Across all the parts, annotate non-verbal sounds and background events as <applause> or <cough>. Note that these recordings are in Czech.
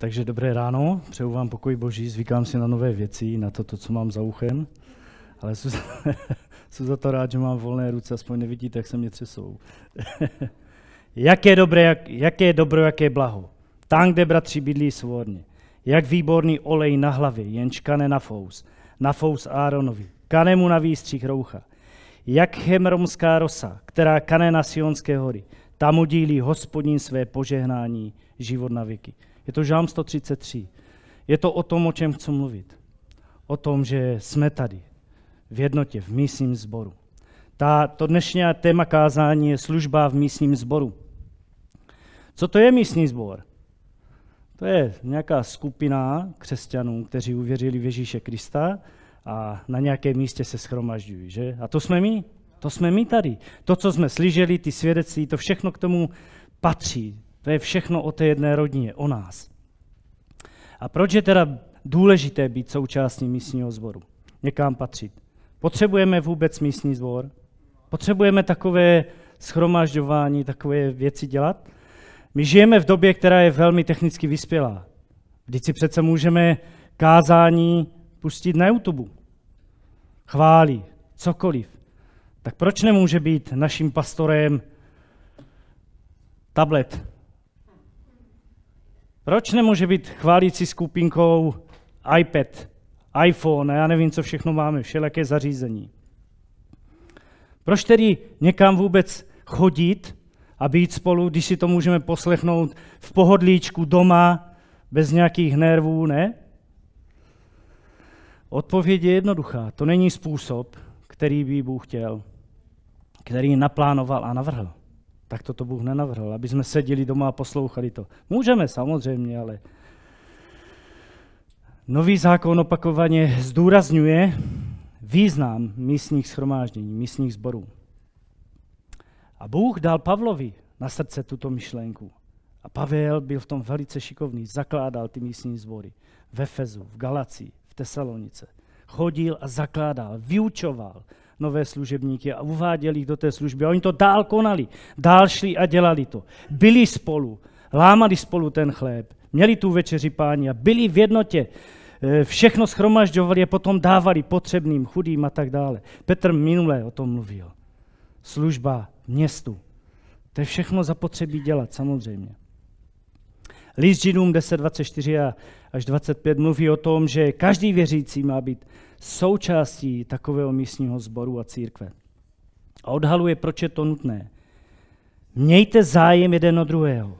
Takže dobré ráno, přeju vám pokoj boží, zvykám si na nové věci, na to, to co mám za uchem, ale jsem, <laughs> jsem za to rád, že mám volné ruce, aspoň nevidíte, jak se mě třesou. <laughs> jak je dobré, jak, jak je dobro, jak je blaho. Tam, kde bratři bydlí svorně. Jak výborný olej na hlavě, jenž kane na fous. Na fous Áronovi. Kane mu na výstřih roucha. Jak chemromská rosa, která kane na Sionské hory. Tam udílí hospodin své požehnání, život na věky. Je to žám 133. Je to o tom, o čem chci mluvit. O tom, že jsme tady v jednotě, v místním sboru. Ta, to dnešní téma kázání je služba v místním sboru. Co to je místní sbor? To je nějaká skupina křesťanů, kteří uvěřili v Ježíše Krista a na nějakém místě se schromažďují. Že? A to jsme my. To jsme my tady. To, co jsme slyšeli, ty svědectví, to všechno k tomu patří. To je všechno o té jedné rodině, o nás. A proč je teda důležité být součástí místního sboru? Někam patřit. Potřebujeme vůbec místní sbor? Potřebujeme takové schromažďování, takové věci dělat? My žijeme v době, která je velmi technicky vyspělá. Vždyť si přece můžeme kázání pustit na YouTube. Chválí, cokoliv. Tak proč nemůže být naším pastorem tablet proč nemůže být chválící skupinkou iPad, iPhone a já nevím, co všechno máme, všelijaké zařízení? Proč tedy někam vůbec chodit a být spolu, když si to můžeme poslechnout v pohodlíčku doma, bez nějakých nervů, ne? Odpověď je jednoduchá. To není způsob, který by Bůh chtěl, který naplánoval a navrhl. Tak toto Bůh nenavrhl, aby jsme seděli doma a poslouchali to. Můžeme samozřejmě, ale nový zákon opakovaně zdůrazňuje význam místních schromáždění, místních sborů. A Bůh dal Pavlovi na srdce tuto myšlenku. A Pavel byl v tom velice šikovný, zakládal ty místní sbory v Efezu, v Galacii, v Tesalonice. Chodil a zakládal, vyučoval, nové služebníky a uváděli jich do té služby. A oni to dál konali, dál šli a dělali to. Byli spolu, lámali spolu ten chléb, měli tu večeři páni a byli v jednotě. E, všechno schromažďovali a potom dávali potřebným, chudým a tak dále. Petr minule o tom mluvil. Služba městu. To je všechno zapotřebí dělat, samozřejmě. List Židům 10, 24 až 25 mluví o tom, že každý věřící má být součástí takového místního sboru a církve. A odhaluje, proč je to nutné. Mějte zájem jeden o druhého.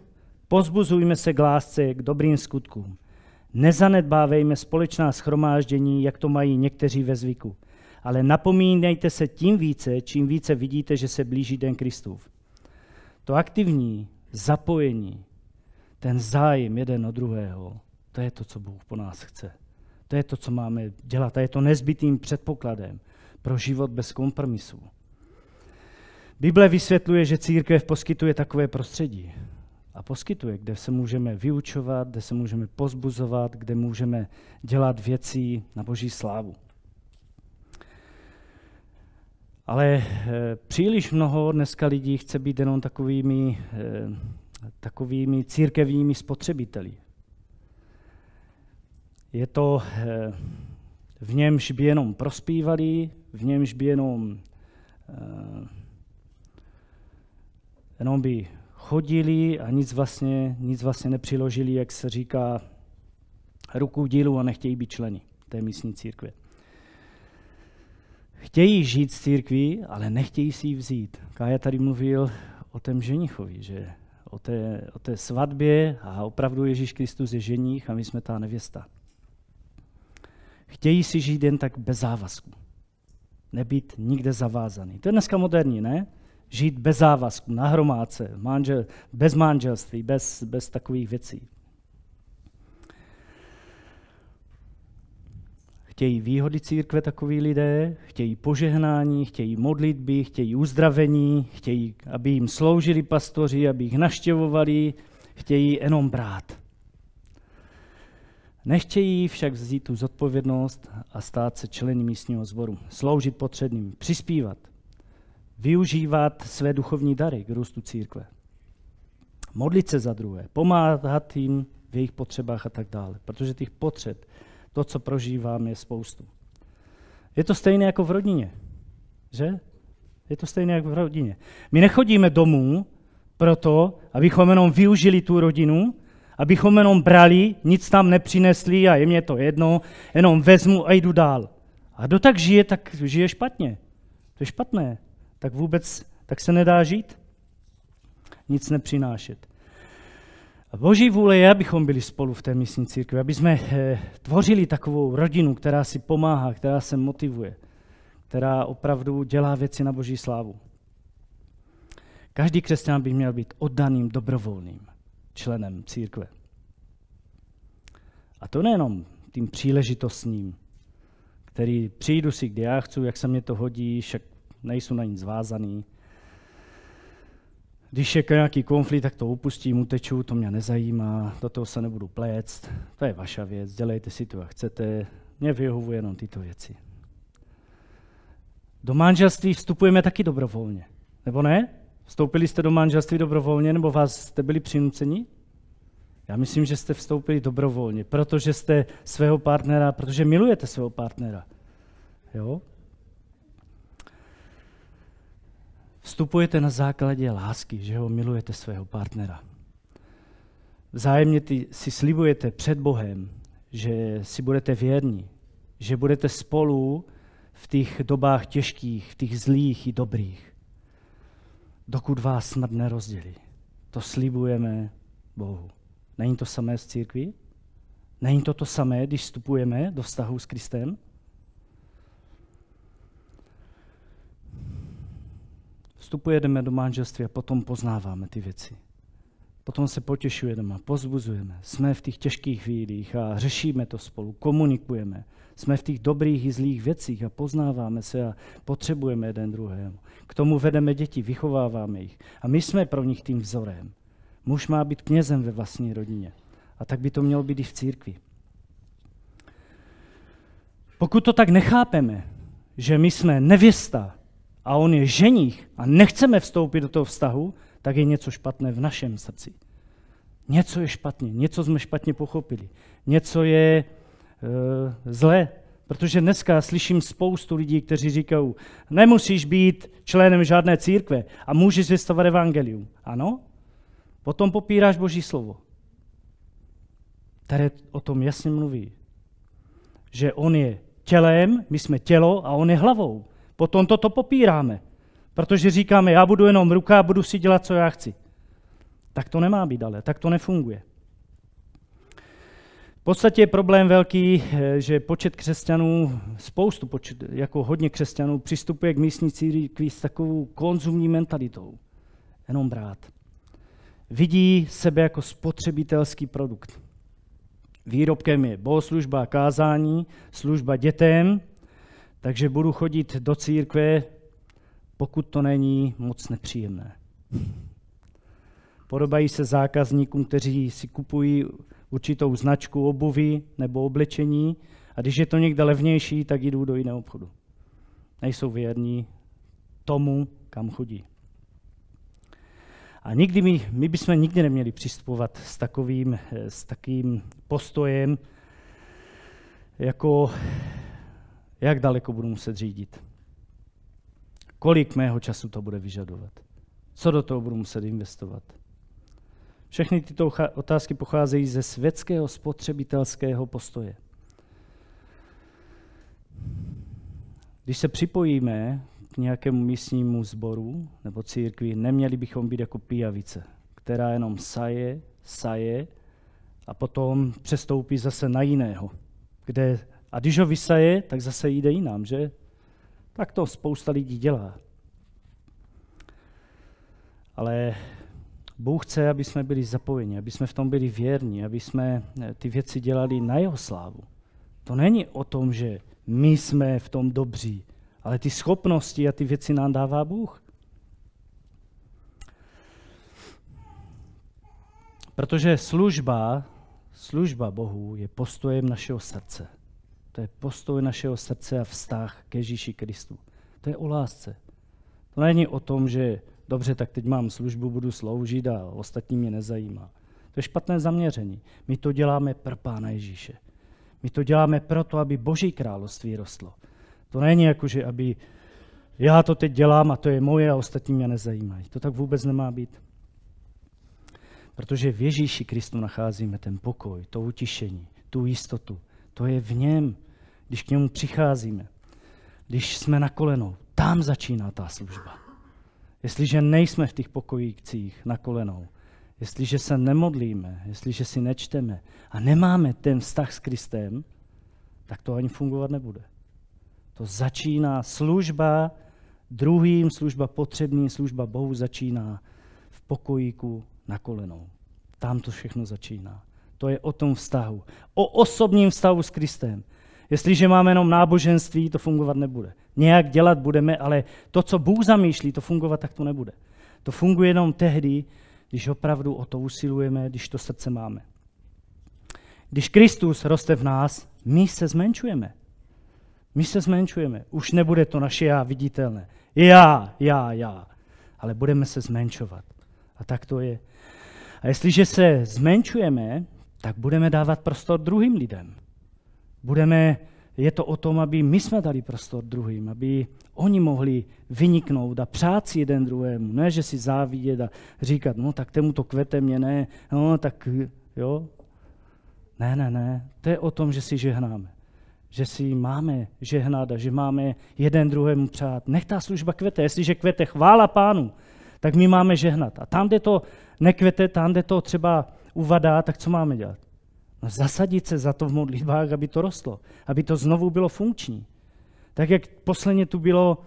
Pozbuzujme se k lásce, k dobrým skutkům. Nezanedbávejme společná schromáždění, jak to mají někteří ve zvyku. Ale napomínejte se tím více, čím více vidíte, že se blíží den Kristův. To aktivní zapojení, ten zájem jeden o druhého, to je to, co Bůh po nás chce. To je to, co máme dělat a je to nezbytým předpokladem pro život bez kompromisů. Bible vysvětluje, že církev poskytuje takové prostředí. A poskytuje, kde se můžeme vyučovat, kde se můžeme pozbuzovat, kde můžeme dělat věci na boží slávu. Ale e, příliš mnoho dneska lidí chce být jenom takovými, e, takovými církevními spotřebiteli. Je to eh, v němž by jenom prospívali, v němž by jenom, eh, jenom by chodili a nic vlastně, nic vlastně nepřiložili, jak se říká, ruku dílu a nechtějí být členy té místní církve. Chtějí žít z církví, ale nechtějí si ji vzít. Kája tady mluvil o tom ženichovi, že o té, o té svatbě a opravdu Ježíš Kristus je ženich a my jsme ta nevěsta. Chtějí si žít jen tak bez závazku. Nebýt nikde zavázaný. To je dneska moderní, ne? Žít bez závazku, na hromádce, manžel, bez manželství, bez, bez takových věcí. Chtějí výhody církve takoví lidé, chtějí požehnání, chtějí modlitby, chtějí uzdravení, chtějí, aby jim sloužili pastoři, aby jich naštěvovali, chtějí jenom brát. Nechtějí však vzít tu zodpovědnost a stát se členy místního sboru, sloužit potřebným, přispívat, využívat své duchovní dary k růstu církve, modlit se za druhé, pomáhat jim v jejich potřebách a tak dále. Protože těch potřeb, to, co prožíváme, je spoustu. Je to stejné jako v rodině, že? Je to stejné jako v rodině. My nechodíme domů proto, abychom jenom využili tu rodinu, abychom jenom brali, nic tam nepřinesli a je mě to jedno, jenom vezmu a jdu dál. A kdo tak žije, tak žije špatně. To je špatné. Tak vůbec, tak se nedá žít. Nic nepřinášet. A boží vůle je, abychom byli spolu v té místní církvi, aby jsme eh, tvořili takovou rodinu, která si pomáhá, která se motivuje, která opravdu dělá věci na boží slávu. Každý křesťan by měl být oddaným, dobrovolným členem církve. A to nejenom tím příležitostním, který přijdu si, kdy já chci, jak se mě to hodí, však nejsou na nic zvázaný. Když je nějaký konflikt, tak to upustím, uteču, to mě nezajímá, do toho se nebudu pléct, to je vaša věc, dělejte si to, jak chcete, mě vyhovuje jenom tyto věci. Do manželství vstupujeme taky dobrovolně, nebo ne? Vstoupili jste do manželství dobrovolně, nebo vás jste byli přinuceni? Já myslím, že jste vstoupili dobrovolně, protože jste svého partnera, protože milujete svého partnera. Jo? Vstupujete na základě lásky, že ho milujete svého partnera. Vzájemně ty si slibujete před Bohem, že si budete věrní, že budete spolu v těch dobách těžkých, v těch zlých i dobrých, dokud vás smrt nerozdělí. To slibujeme Bohu. Není to samé s církví? Není to to samé, když vstupujeme do vztahu s Kristem? Vstupujeme do manželství a potom poznáváme ty věci. Potom se potěšujeme, pozbuzujeme. Jsme v těch těžkých chvílích a řešíme to spolu, komunikujeme. Jsme v těch dobrých i zlých věcích a poznáváme se a potřebujeme jeden druhého. K tomu vedeme děti, vychováváme jich. A my jsme pro nich tím vzorem. Muž má být knězem ve vlastní rodině. A tak by to mělo být i v církvi. Pokud to tak nechápeme, že my jsme nevěsta a on je ženich a nechceme vstoupit do toho vztahu, tak je něco špatné v našem srdci. Něco je špatně, něco jsme špatně pochopili, něco je e, zlé. Protože dneska slyším spoustu lidí, kteří říkají, nemusíš být členem žádné církve a můžeš zvěstovat evangelium. Ano, Potom popíráš Boží slovo, které o tom jasně mluví. Že on je tělem, my jsme tělo a on je hlavou. Potom toto popíráme, protože říkáme, já budu jenom ruka a budu si dělat, co já chci. Tak to nemá být ale, tak to nefunguje. V podstatě je problém velký, eh, že počet křesťanů, spoustu počet, jako hodně křesťanů, přistupuje k místní církvi s takovou konzumní mentalitou. Jenom brát vidí sebe jako spotřebitelský produkt. Výrobkem je bohoslužba, kázání, služba dětem, takže budu chodit do církve, pokud to není moc nepříjemné. Podobají se zákazníkům, kteří si kupují určitou značku obuvy nebo oblečení a když je to někde levnější, tak jdou do jiného obchodu. Nejsou věrní tomu, kam chodí. A nikdy my, my bychom nikdy neměli přistupovat s takovým, s takým postojem, jako jak daleko budu muset řídit. Kolik mého času to bude vyžadovat. Co do toho budu muset investovat. Všechny tyto otázky pocházejí ze světského spotřebitelského postoje. Když se připojíme nějakému místnímu sboru nebo církvi, neměli bychom být jako pijavice, která jenom saje, saje a potom přestoupí zase na jiného. Kde, a když ho vysaje, tak zase jde jinam, že? Tak to spousta lidí dělá. Ale Bůh chce, aby jsme byli zapojeni, aby jsme v tom byli věrní, aby jsme eh, ty věci dělali na jeho slávu. To není o tom, že my jsme v tom dobří, ale ty schopnosti a ty věci nám dává Bůh. Protože služba, služba Bohu je postojem našeho srdce. To je postoj našeho srdce a vztah ke Ježíši Kristu. To je o lásce. To není o tom, že dobře, tak teď mám službu, budu sloužit a ostatní mě nezajímá. To je špatné zaměření. My to děláme pro Pána Ježíše. My to děláme proto, aby Boží království rostlo. To není jako, že aby já to teď dělám a to je moje a ostatní mě nezajímají. To tak vůbec nemá být. Protože v Ježíši Kristu nacházíme ten pokoj, to utišení, tu jistotu. To je v něm, když k němu přicházíme. Když jsme na kolenou, tam začíná ta služba. Jestliže nejsme v těch pokojících na kolenou, jestliže se nemodlíme, jestliže si nečteme a nemáme ten vztah s Kristem, tak to ani fungovat nebude. To začíná služba druhým, služba potřebný, služba Bohu začíná v pokojíku na kolenou. Tam to všechno začíná. To je o tom vztahu. O osobním vztahu s Kristem. Jestliže máme jenom náboženství, to fungovat nebude. Nějak dělat budeme, ale to, co Bůh zamýšlí, to fungovat tak to nebude. To funguje jenom tehdy, když opravdu o to usilujeme, když to srdce máme. Když Kristus roste v nás, my se zmenšujeme. My se zmenšujeme. Už nebude to naše já viditelné. Já, já, já. Ale budeme se zmenšovat. A tak to je. A jestliže se zmenšujeme, tak budeme dávat prostor druhým lidem. Budeme, je to o tom, aby my jsme dali prostor druhým, aby oni mohli vyniknout a přát si jeden druhému. Ne, že si závidět a říkat, no tak temu to kvete, mě ne, no tak jo. Ne, ne, ne, to je o tom, že si žehnáme. Že si máme žehnat a že máme jeden druhému přát. Nech ta služba kvete. Jestliže kvete chvála pánu, tak my máme žehnat. A tam, kde to nekvete, tam, kde to třeba uvadá, tak co máme dělat? No zasadit se za to v modlitbách, aby to rostlo, aby to znovu bylo funkční. Tak jak posledně tu bylo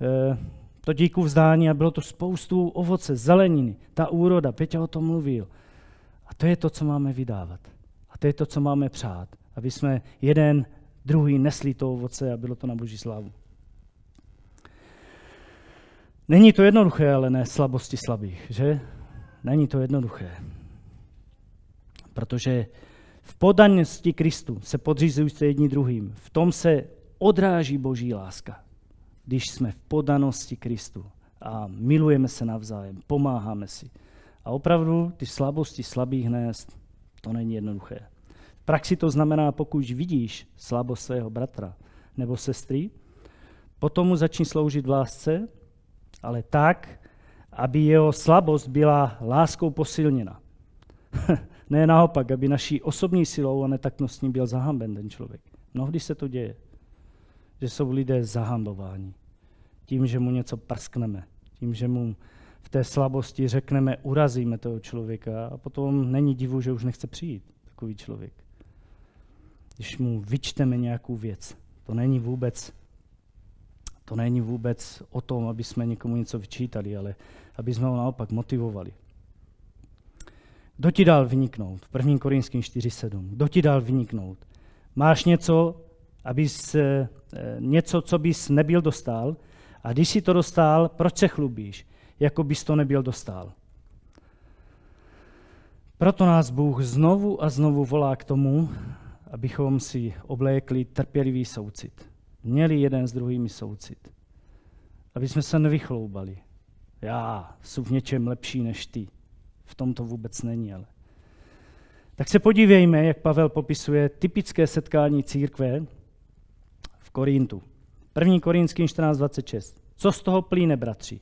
eh, to díku vzdání a bylo to spoustu ovoce, zeleniny, ta úroda, Peťa o tom mluvil. A to je to, co máme vydávat. A to je to, co máme přát, aby jsme jeden, druhý nesli to ovoce a bylo to na boží slávu. Není to jednoduché, ale ne slabosti slabých, že? Není to jednoduché. Protože v podanosti Kristu se podřizují se jedni druhým. V tom se odráží boží láska. Když jsme v podanosti Kristu a milujeme se navzájem, pomáháme si. A opravdu ty slabosti slabých nést, to není jednoduché. V praxi to znamená, pokud vidíš slabost svého bratra nebo sestry, potom mu začni sloužit v lásce, ale tak, aby jeho slabost byla láskou posilněna. <laughs> ne naopak, aby naší osobní silou a netaktností byl zahamben ten člověk. Mnohdy se to děje, že jsou lidé zahambováni tím, že mu něco prskneme, tím, že mu v té slabosti řekneme, urazíme toho člověka a potom není divu, že už nechce přijít takový člověk. Když mu vyčteme nějakou věc, to není vůbec to není vůbec o tom, aby jsme někomu něco vyčítali, ale aby jsme ho naopak motivovali. Kdo ti dal vyniknout? V 1. Korinským 4.7. Kdo ti dal vyniknout? Máš něco, abys, eh, něco, co bys nebyl dostal, a když jsi to dostal, proč se chlubíš, jako bys to nebyl dostal? Proto nás Bůh znovu a znovu volá k tomu, abychom si oblékli trpělivý soucit. Měli jeden s druhými soucit. Aby jsme se nevychloubali. Já jsem v něčem lepší než ty. V tom to vůbec není, ale. Tak se podívejme, jak Pavel popisuje typické setkání církve v Korintu. 1. Korinským 14.26. Co z toho plíne, bratři?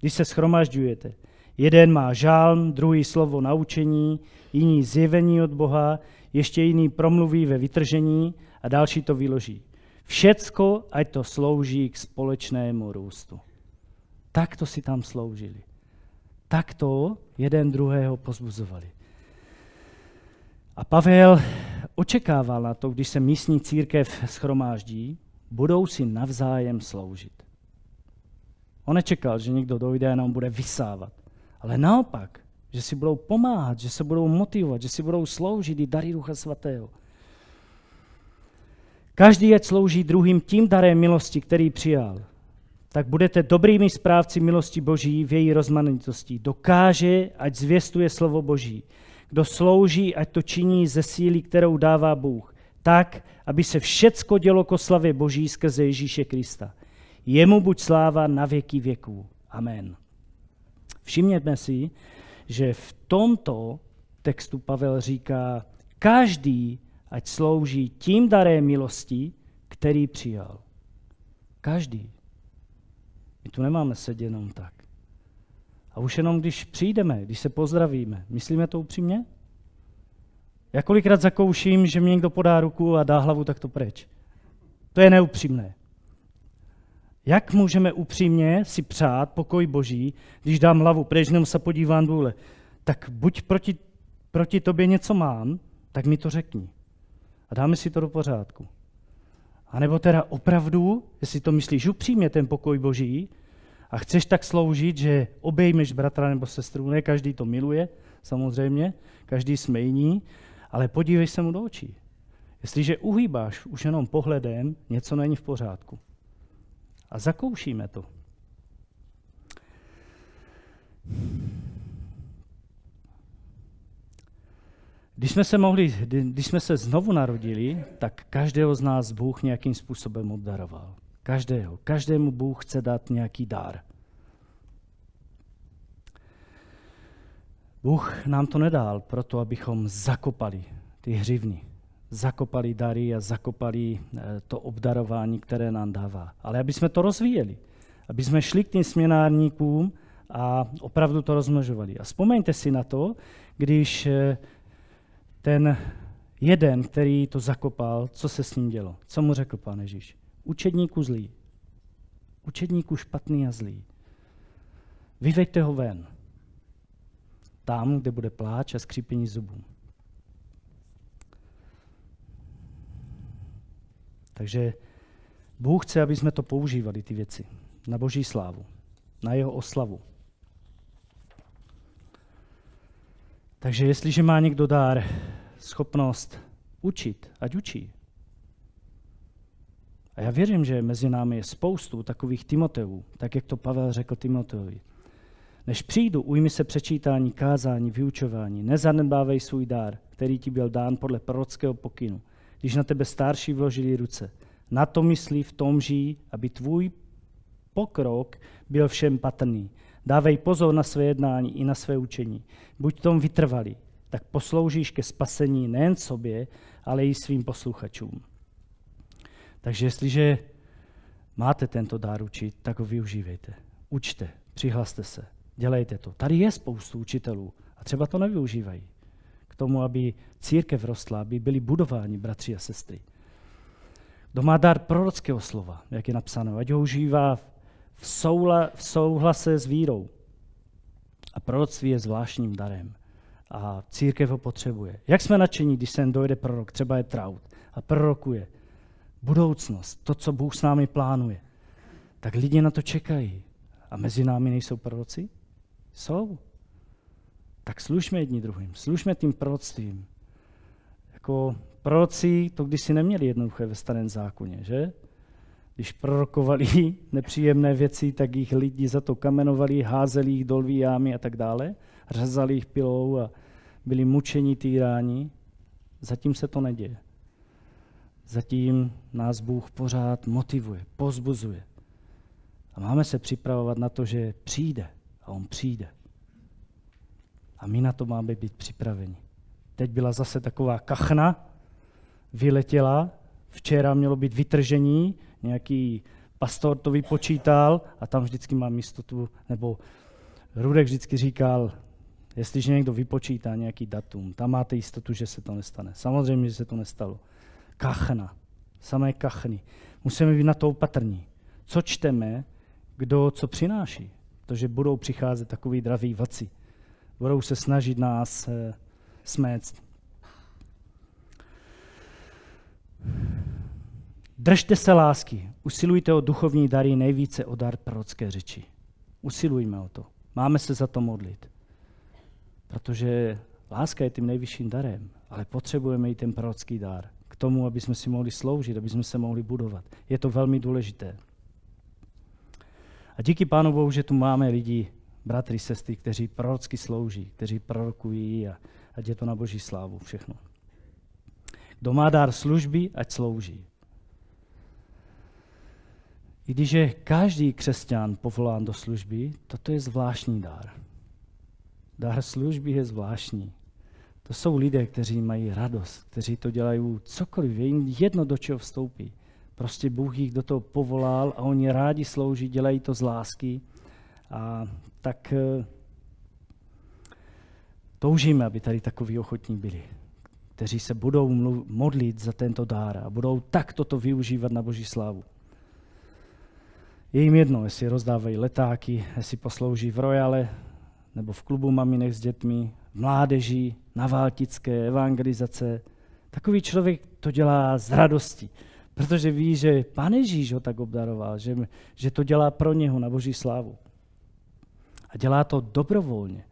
Když se schromažďujete, jeden má žálm, druhý slovo naučení, jiný zjevení od Boha, ještě jiný promluví ve vytržení a další to vyloží. Všecko, ať to slouží k společnému růstu. Tak to si tam sloužili. Tak to jeden druhého pozbuzovali. A Pavel očekával na to, když se místní církev schromáždí, budou si navzájem sloužit. On nečekal, že někdo dojde a nám bude vysávat. Ale naopak, že si budou pomáhat, že se budou motivovat, že si budou sloužit i dary Ducha Svatého. Každý je slouží druhým tím darem milosti, který přijal. Tak budete dobrými správci milosti Boží v její rozmanitosti. Dokáže, ať zvěstuje slovo Boží. Kdo slouží, ať to činí ze síly, kterou dává Bůh. Tak, aby se všecko dělo ko slavě Boží skrze Ježíše Krista. Jemu buď sláva na věky věků. Amen. Všimněme si, že v tomto textu Pavel říká, každý ať slouží tím darem milosti, který přijal. Každý. My tu nemáme sedět jenom tak. A už jenom když přijdeme, když se pozdravíme, myslíme to upřímně? Já kolikrát zakouším, že mi někdo podá ruku a dá hlavu takto pryč. To je neupřímné. Jak můžeme upřímně si přát pokoj Boží, když dám hlavu pryč, nebo se podívám důle? Tak buď proti, proti tobě něco mám, tak mi to řekni. A dáme si to do pořádku. A nebo teda opravdu, jestli to myslíš upřímně, ten pokoj Boží, a chceš tak sloužit, že obejmeš bratra nebo sestru, ne každý to miluje, samozřejmě, každý jsme jiní, ale podívej se mu do očí. Jestliže uhýbáš už jenom pohledem, něco není v pořádku. A zakoušíme to. Když jsme se mohli, když jsme se znovu narodili, tak každého z nás Bůh nějakým způsobem obdaroval. Každého. Každému Bůh chce dát nějaký dár. Bůh nám to nedal proto, abychom zakopali ty hřivny, zakopali dary a zakopali eh, to obdarování, které nám dává. Ale aby jsme to rozvíjeli, aby jsme šli k tím směnárníkům a opravdu to rozmnožovali. A vzpomeňte si na to, když eh, ten jeden, který to zakopal, co se s ním dělo? Co mu řekl pán Ježíš? Učedníku zlý. Učedníku špatný a zlý. Vyveďte ho ven. Tam, kde bude pláč a skřípění zubů. Takže Bůh chce, aby jsme to používali, ty věci, na boží slávu, na jeho oslavu. Takže jestliže má někdo dár, schopnost učit, ať učí. A já věřím, že mezi námi je spoustu takových Timoteů, tak jak to Pavel řekl Timoteovi. Než přijdu, ujmi se přečítání, kázání, vyučování. Nezanedbávej svůj dár, který ti byl dán podle prorockého pokynu. Když na tebe starší vložili ruce. Na to myslí, v tom žijí, aby tvůj pokrok byl všem patrný. Dávej pozor na své jednání i na své učení. Buď tom vytrvalý, tak posloužíš ke spasení nejen sobě, ale i svým posluchačům. Takže jestliže máte tento dár učit, tak ho využívejte. Učte, přihlaste se, dělejte to. Tady je spoustu učitelů a třeba to nevyužívají k tomu, aby církev rostla, aby byli budováni bratři a sestry. Kdo má dar prorockého slova, jak je napsáno, ať ho užívá v, soula, v souhlase s vírou. A proroctví je zvláštním darem. A církev ho potřebuje. Jak jsme nadšení, když sem dojde prorok, třeba je Traut, a prorokuje budoucnost, to, co Bůh s námi plánuje, tak lidi na to čekají. A mezi námi nejsou proroci? Jsou. Tak služme jedni druhým, služme tím proroctvím. Jako proroci to když si neměli jednoduché ve starém zákoně, že? Když prorokovali <laughs> nepříjemné věci, tak jich lidi za to kamenovali, házeli jich do jámy a tak dále, řezali jich pilou a byli mučeni, týráni. Zatím se to neděje. Zatím nás Bůh pořád motivuje, pozbuzuje. A máme se připravovat na to, že přijde a on přijde. A my na to máme být připraveni. Teď byla zase taková kachna, vyletěla, včera mělo být vytržení, nějaký pastor to vypočítal a tam vždycky mám jistotu, nebo Rudek vždycky říkal, jestliže někdo vypočítá nějaký datum, tam máte jistotu, že se to nestane. Samozřejmě, že se to nestalo. Kachna, samé kachny. Musíme být na to opatrní. Co čteme, kdo co přináší. Protože budou přicházet takový draví vaci. Budou se snažit nás e, sméct. Držte se lásky, usilujte o duchovní dary, nejvíce o dar prorocké řeči. Usilujme o to. Máme se za to modlit. Protože láska je tím nejvyšším darem, ale potřebujeme i ten prorocký dar k tomu, aby jsme si mohli sloužit, aby jsme se mohli budovat. Je to velmi důležité. A díky Pánu Bohu, že tu máme lidi, bratry, sestry, kteří prorocky slouží, kteří prorokují a ať je to na Boží slávu všechno. Kdo má dár služby, ať slouží. I když je každý křesťan povolán do služby, toto je zvláštní dár. Dár služby je zvláštní, To jsou lidé, kteří mají radost, kteří to dělají cokoliv, je jim jedno, do čeho vstoupí. Prostě Bůh jich do toho povolal a oni rádi slouží, dělají to z lásky. A tak eh, toužíme, aby tady takoví ochotní byli, kteří se budou modlit za tento dár a budou tak toto využívat na Boží slávu. Je jim jedno, jestli rozdávají letáky, jestli poslouží v Royale, nebo v klubu maminek s dětmi, v mládeži, na váltické, evangelizace. Takový člověk to dělá z radosti, protože ví, že Pán Ježíš ho tak obdaroval, že, že to dělá pro něho na Boží slávu. A dělá to dobrovolně.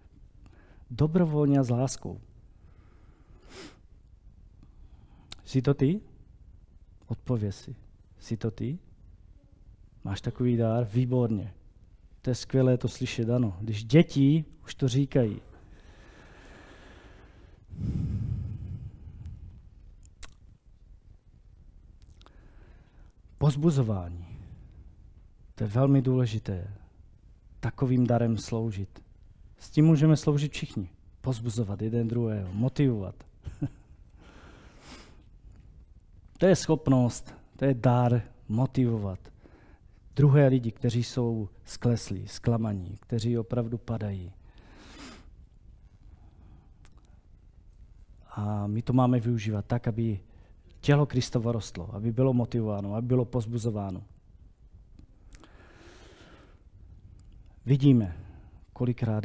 Dobrovolně a s láskou. Jsi to ty? Odpověz si. Jsi to ty? Máš takový dár? Výborně. To je skvělé to slyšet, ano. Když děti už to říkají. Pozbuzování. To je velmi důležité. Takovým darem sloužit. S tím můžeme sloužit všichni. Pozbuzovat jeden druhého, motivovat. <laughs> to je schopnost, to je dar motivovat druhé lidi, kteří jsou skleslí, zklamaní, kteří opravdu padají. A my to máme využívat tak, aby tělo Kristovo rostlo, aby bylo motivováno, aby bylo pozbuzováno. Vidíme, kolikrát,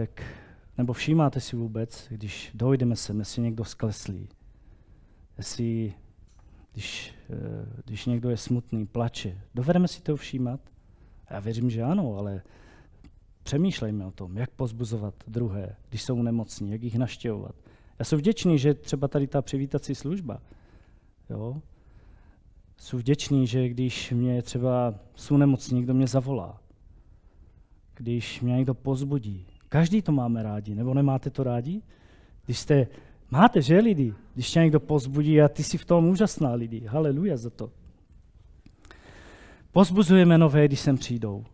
nebo všímáte si vůbec, když dojdeme sem, jestli někdo skleslí, jestli, když, eh, když někdo je smutný, plače, dovedeme si to všímat? Já věřím, že ano, ale přemýšlejme o tom, jak pozbuzovat druhé, když jsou nemocní, jak jich naštěvovat. Já jsem vděčný, že třeba tady ta přivítací služba, jo, jsem vděčný, že když mě třeba jsou nemocní, někdo mě zavolá, když mě někdo pozbudí. Každý to máme rádi, nebo nemáte to rádi? Když jste, máte, že lidi? Když tě někdo pozbudí a ty jsi v tom úžasná lidi. Haleluja za to. Pozbuzujeme nové, když sem přijdou.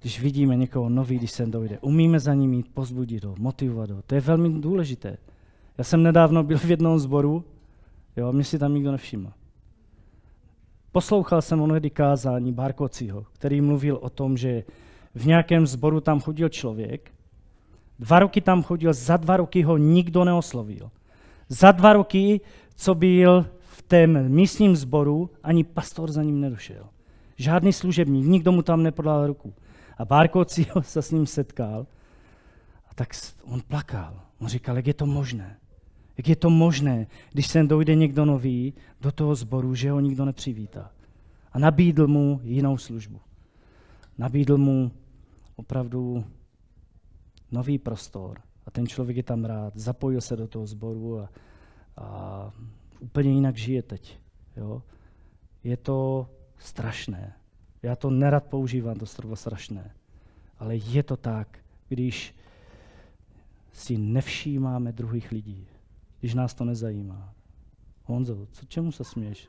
Když vidíme někoho nový, když sem dojde. Umíme za ním jít, pozbudit ho, motivovat ho. To je velmi důležité. Já jsem nedávno byl v jednom zboru, jo, mě si tam nikdo nevšiml. Poslouchal jsem onehdy kázání Barkocího, který mluvil o tom, že v nějakém zboru tam chodil člověk, dva roky tam chodil, za dva roky ho nikdo neoslovil. Za dva roky, co byl tém místním zboru ani pastor za ním nedošel. Žádný služebník, nikdo mu tam nepodal ruku. A Bárkoci se s ním setkal a tak on plakal. On říkal, jak je to možné. Jak je to možné, když sem dojde někdo nový do toho sboru, že ho nikdo nepřivítá. A nabídl mu jinou službu. Nabídl mu opravdu nový prostor. A ten člověk je tam rád, zapojil se do toho sboru a, a úplně jinak žije teď. Jo? Je to strašné. Já to nerad používám, to slovo strašné. Ale je to tak, když si nevšímáme druhých lidí, když nás to nezajímá. Honzo, co, čemu se směš?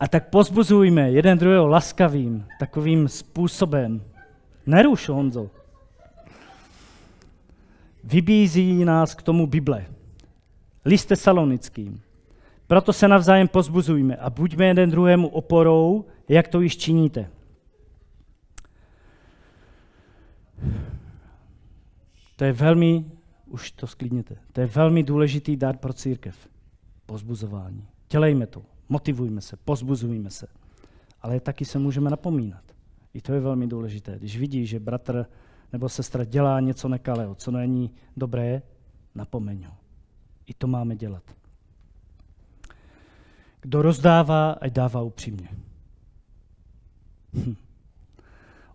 A tak pozbuzujme jeden druhého laskavým, takovým způsobem. Neruš, Honzo. Vybízí nás k tomu Bible. List Salonickým. Proto se navzájem pozbuzujme a buďme jeden druhému oporou, jak to již činíte. To je velmi, už to sklidněte, to je velmi důležitý dar pro církev. Pozbuzování. Dělejme to, motivujme se, pozbuzujme se. Ale taky se můžeme napomínat. I to je velmi důležité. Když vidí, že bratr nebo sestra dělá něco nekalého, co není dobré, napomeň ho. I to máme dělat. Kdo rozdává, ať dává upřímně. Hm.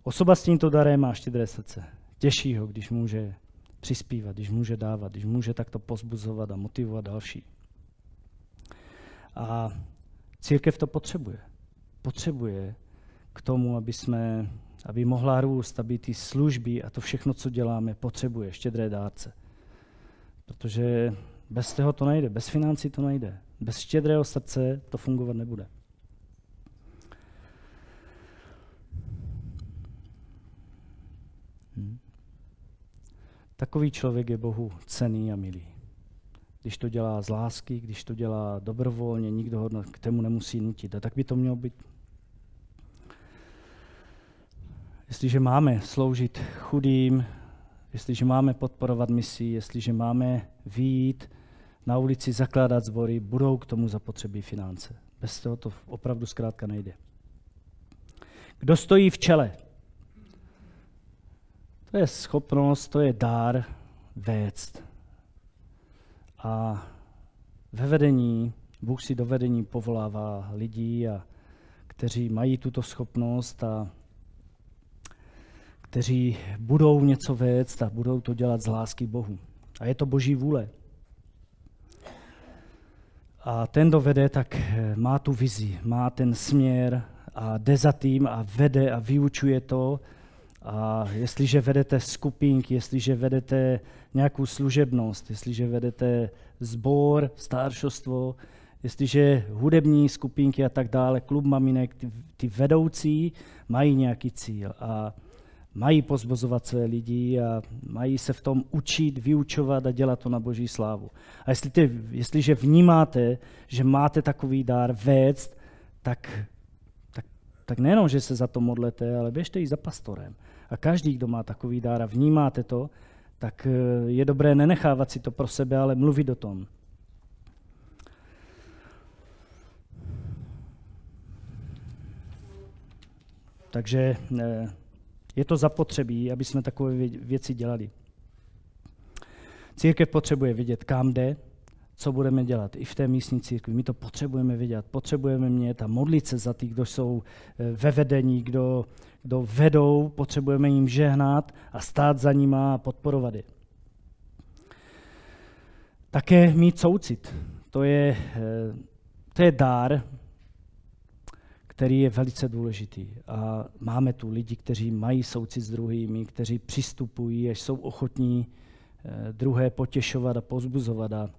Osoba s tímto darem má štědré srdce. Těší ho, když může přispívat, když může dávat, když může takto pozbuzovat a motivovat další. A církev to potřebuje. Potřebuje k tomu, aby jsme aby mohla růst, aby ty služby a to všechno, co děláme, potřebuje štědré dárce. Protože bez toho to nejde, bez financí to nejde. Bez štědrého srdce to fungovat nebude. takový člověk je Bohu cený a milý. Když to dělá z lásky, když to dělá dobrovolně, nikdo ho k tému nemusí nutit. A tak by to mělo být. Jestliže máme sloužit chudým, jestliže máme podporovat misi, jestliže máme výjít na ulici, zakládat zbory, budou k tomu zapotřebí finance. Bez toho to opravdu zkrátka nejde. Kdo stojí v čele? To je schopnost, to je dár vést. A ve vedení, Bůh si do vedení povolává lidí, a, kteří mají tuto schopnost a kteří budou něco vést a budou to dělat z lásky Bohu. A je to boží vůle. A ten, kdo vede, tak eh, má tu vizi, má ten směr a jde za tým a vede a vyučuje to. A jestliže vedete skupinky, jestliže vedete nějakou služebnost, jestliže vedete sbor, staršostvo, jestliže hudební skupinky a tak dále, klub maminek, ty, ty vedoucí mají nějaký cíl. A mají pozbozovat své lidi a mají se v tom učit, vyučovat a dělat to na boží slávu. A jestli ty, jestliže vnímáte, že máte takový dár vést, tak, tak, tak nejenom, že se za to modlete, ale běžte i za pastorem. A každý, kdo má takový dár a vnímáte to, tak eh, je dobré nenechávat si to pro sebe, ale mluvit o tom. Takže eh, je to zapotřebí, aby jsme takové věci dělali. Církev potřebuje vědět, kam jde, co budeme dělat i v té místní církvi. My to potřebujeme vědět, potřebujeme mět a modlit se za ty, kdo jsou eh, ve vedení, kdo, kdo vedou, potřebujeme jim žehnat a stát za nima a podporovat je. Také mít soucit. To je, eh, to je dár, který je velice důležitý. A máme tu lidi, kteří mají soucit s druhými, kteří přistupují, až jsou ochotní eh, druhé potěšovat a pozbuzovat. A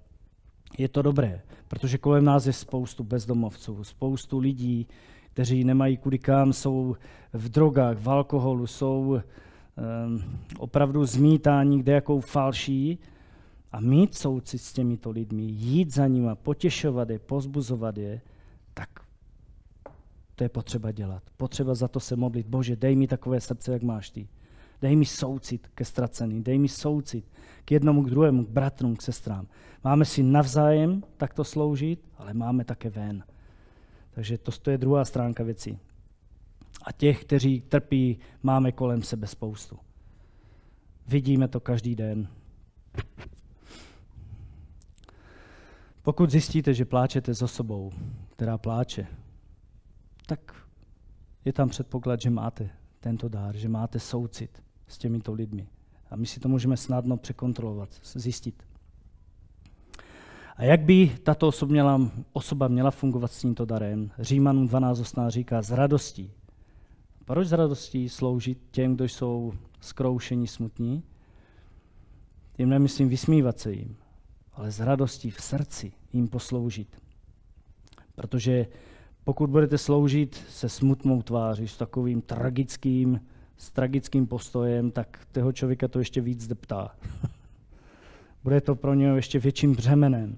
je to dobré, protože kolem nás je spoustu bezdomovců, spoustu lidí, kteří nemají kudy kam, jsou v drogách, v alkoholu, jsou um, opravdu zmítáni kde jakou falší a mít soucit s těmito lidmi, jít za nimi, potěšovat je, pozbuzovat je, to je potřeba dělat. Potřeba za to se modlit. Bože, dej mi takové srdce, jak máš ty. Dej mi soucit ke ztracený, dej mi soucit k jednomu, k druhému, k bratrům, k sestrám. Máme si navzájem takto sloužit, ale máme také ven. Takže to, to je druhá stránka věcí. A těch, kteří trpí, máme kolem sebe spoustu. Vidíme to každý den. Pokud zjistíte, že pláčete s osobou, která pláče, tak je tam předpoklad, že máte tento dár, že máte soucit s těmito lidmi. A my si to můžeme snadno překontrolovat, zjistit. A jak by tato osoba měla, osoba měla fungovat s tímto darem? Římanům 12.18 říká z radostí. Proč z radostí sloužit těm, kdo jsou zkroušení, smutní? Tím nemyslím vysmívat se jim, ale z radostí v srdci jim posloužit. Protože pokud budete sloužit se smutnou tváří, s takovým tragickým, s tragickým postojem, tak toho člověka to ještě víc zdeptá. <laughs> Bude to pro něho ještě větším břemenem.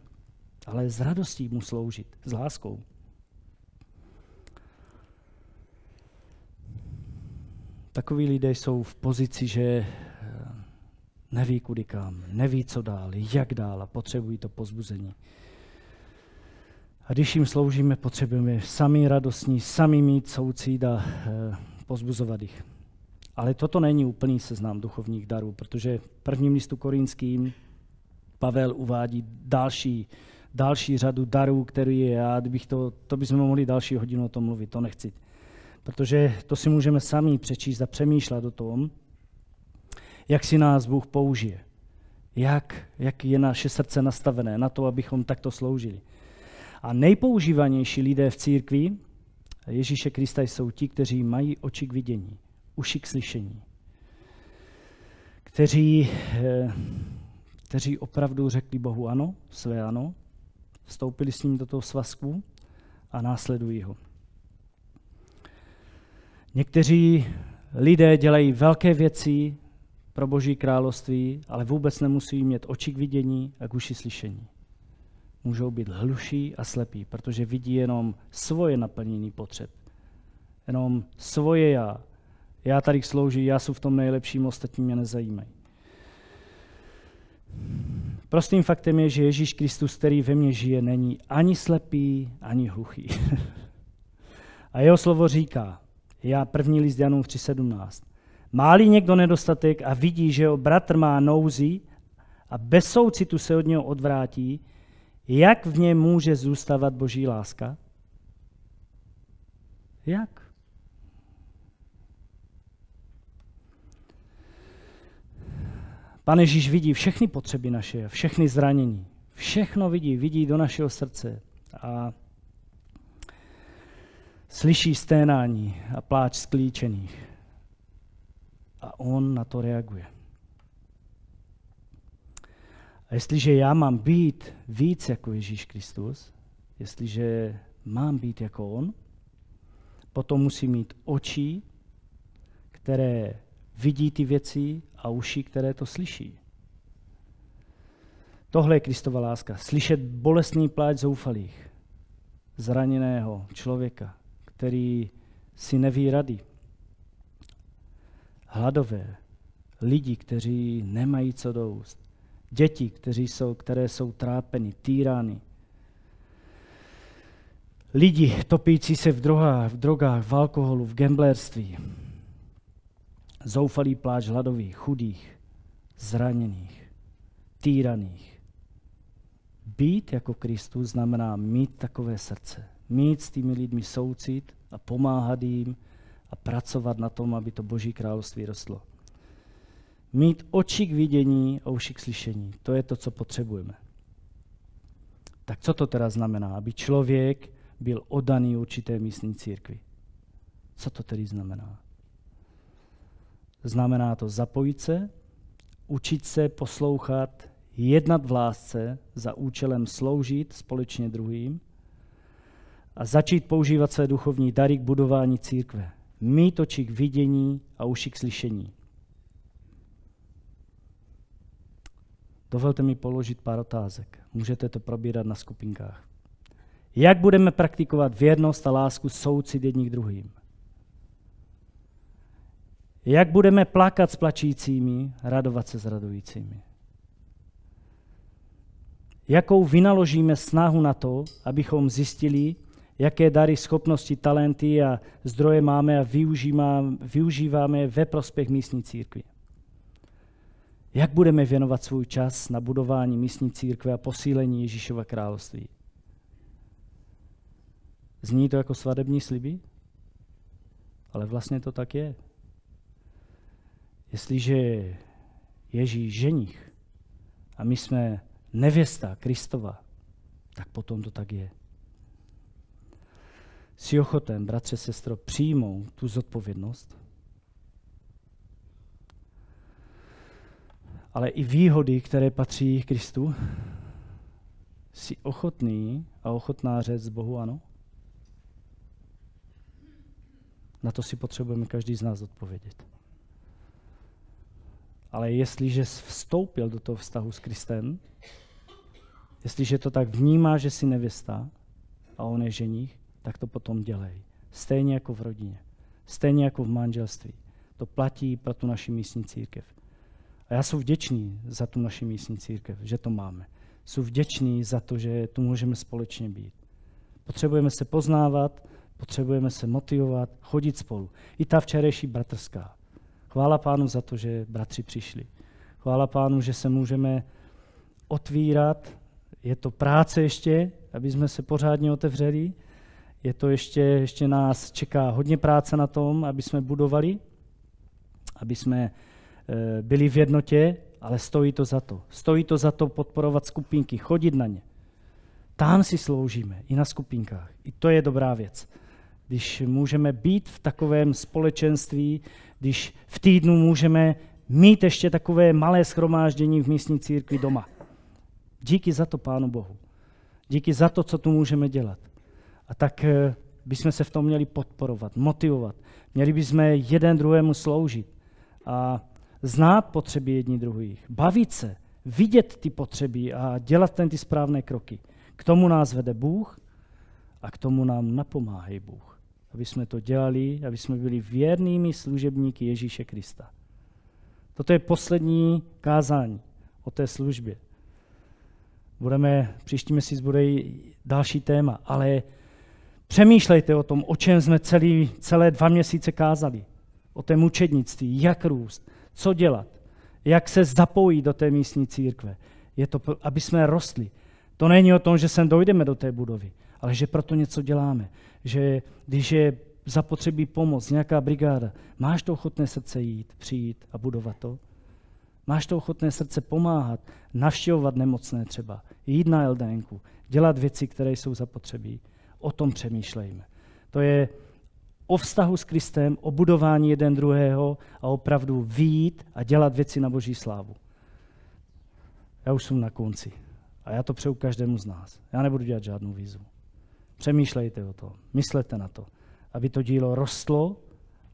Ale s radostí mu sloužit, s láskou. Takoví lidé jsou v pozici, že eh, neví kudy kam, neví co dál, jak dál a potřebují to pozbuzení. A když jim sloužíme, potřebujeme sami radostní, sami mít soucít a e, pozbuzovat jich. Ale toto není úplný seznam duchovních darů, protože v prvním listu korinským Pavel uvádí další, další řadu darů, který je já, kdybych to, to bychom mohli další hodinu o tom mluvit, to nechci. Protože to si můžeme sami přečíst a přemýšlet o tom, jak si nás Bůh použije. Jak, jak je naše srdce nastavené na to, abychom takto sloužili. A nejpoužívanější lidé v církvi Ježíše Krista jsou ti, kteří mají oči k vidění, uši k slyšení, kteří, eh, kteří opravdu řekli Bohu ano, své ano, vstoupili s ním do toho svazku a následují ho. Někteří lidé dělají velké věci, pro Boží království, ale vůbec nemusí mít oči k vidění a k uši slyšení. Můžou být hluší a slepí, protože vidí jenom svoje naplnění potřeb. Jenom svoje já. Já tady slouží, já jsem v tom nejlepším, ostatní mě nezajímají. Prostým faktem je, že Ježíš Kristus, který ve mně žije, není ani slepý, ani hluchý. <laughs> a jeho slovo říká, já první list Janům 3.17. Máli někdo nedostatek a vidí, že jeho bratr má nouzi a bez soucitu se od něho odvrátí, jak v něm může zůstávat boží láska? Jak? Pane Ježíš vidí všechny potřeby naše, všechny zranění. Všechno vidí, vidí do našeho srdce. A slyší sténání a pláč sklíčených. A on na to reaguje. A jestliže já mám být víc jako Ježíš Kristus, jestliže mám být jako on, potom musím mít oči, které vidí ty věci a uši, které to slyší. Tohle je Kristova láska. Slyšet bolestný pláč zoufalých, zraněného člověka, který si neví rady. Hladové, lidi, kteří nemají co doust. Děti, kteří jsou, které jsou trápeny, týrány. Lidi topící se v drogách, v drogách, v alkoholu, v gamblerství. Zoufalý pláč hladových, chudých, zraněných, týraných. Být jako Kristus znamená mít takové srdce. Mít s těmi lidmi soucit a pomáhat jim a pracovat na tom, aby to Boží království rostlo. Mít oči k vidění a uši k slyšení. To je to, co potřebujeme. Tak co to teda znamená? Aby člověk byl oddaný určité místní církvi. Co to tedy znamená? Znamená to zapojit se, učit se poslouchat, jednat v lásce za účelem sloužit společně druhým a začít používat své duchovní dary k budování církve. Mít oči k vidění a uši k slyšení. Dovolte mi položit pár otázek. Můžete to probírat na skupinkách. Jak budeme praktikovat věrnost a lásku soucit jedním druhým? Jak budeme plakat s plačícími, radovat se s radujícími? Jakou vynaložíme snahu na to, abychom zjistili, jaké dary, schopnosti, talenty a zdroje máme a využíváme ve prospěch místní církve? Jak budeme věnovat svůj čas na budování místní církve a posílení Ježíšova království? Zní to jako svadební sliby? Ale vlastně to tak je. Jestliže Ježíš ženich a my jsme nevěsta Kristova, tak potom to tak je. Jsi ochoten, bratře, sestro, přijmout tu zodpovědnost? Ale i výhody, které patří Kristu? Jsi ochotný a ochotná říct Bohu ano? Na to si potřebujeme každý z nás odpovědět. Ale jestliže vstoupil do toho vztahu s Kristem, jestliže to tak vnímá, že jsi nevěsta a on je ženich, tak to potom dělej. Stejně jako v rodině. Stejně jako v manželství. To platí pro tu naši místní církev. A já jsem vděčný za tu naši místní církev, že to máme. Jsem vděčný za to, že tu můžeme společně být. Potřebujeme se poznávat, potřebujeme se motivovat, chodit spolu. I ta včerejší bratrská. Chvála pánu za to, že bratři přišli. Chvála pánu, že se můžeme otvírat. Je to práce ještě, aby jsme se pořádně otevřeli. Je to ještě, ještě nás čeká hodně práce na tom, aby jsme budovali, aby jsme byli v jednotě, ale stojí to za to. Stojí to za to podporovat skupinky, chodit na ně. Tam si sloužíme, i na skupinkách. I to je dobrá věc. Když můžeme být v takovém společenství, když v týdnu můžeme mít ještě takové malé schromáždění v místní církvi doma. Díky za to Pánu Bohu. Díky za to, co tu můžeme dělat. A tak eh, bychom se v tom měli podporovat, motivovat. Měli bychom jeden druhému sloužit. A znát potřeby jedni druhých, bavit se, vidět ty potřeby a dělat ten ty správné kroky. K tomu nás vede Bůh a k tomu nám napomáhají Bůh. Aby jsme to dělali, aby jsme byli věrnými služebníky Ježíše Krista. Toto je poslední kázání o té službě. Budeme, příští měsíc bude i další téma, ale přemýšlejte o tom, o čem jsme celý, celé dva měsíce kázali. O té mučednictví, jak růst, co dělat, jak se zapojit do té místní církve. Je to, aby jsme rostli. To není o tom, že sem dojdeme do té budovy, ale že proto něco děláme. Že když je zapotřebí pomoc, nějaká brigáda, máš to ochotné srdce jít, přijít a budovat to? Máš to ochotné srdce pomáhat, navštěvovat nemocné třeba, jít na LDNku, dělat věci, které jsou zapotřebí. O tom přemýšlejme. To je o vztahu s Kristem, o budování jeden druhého a opravdu výjít a dělat věci na boží slávu. Já už jsem na konci. A já to přeju každému z nás. Já nebudu dělat žádnou výzvu. Přemýšlejte o to, myslete na to, aby to dílo rostlo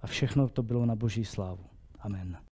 a všechno to bylo na boží slávu. Amen.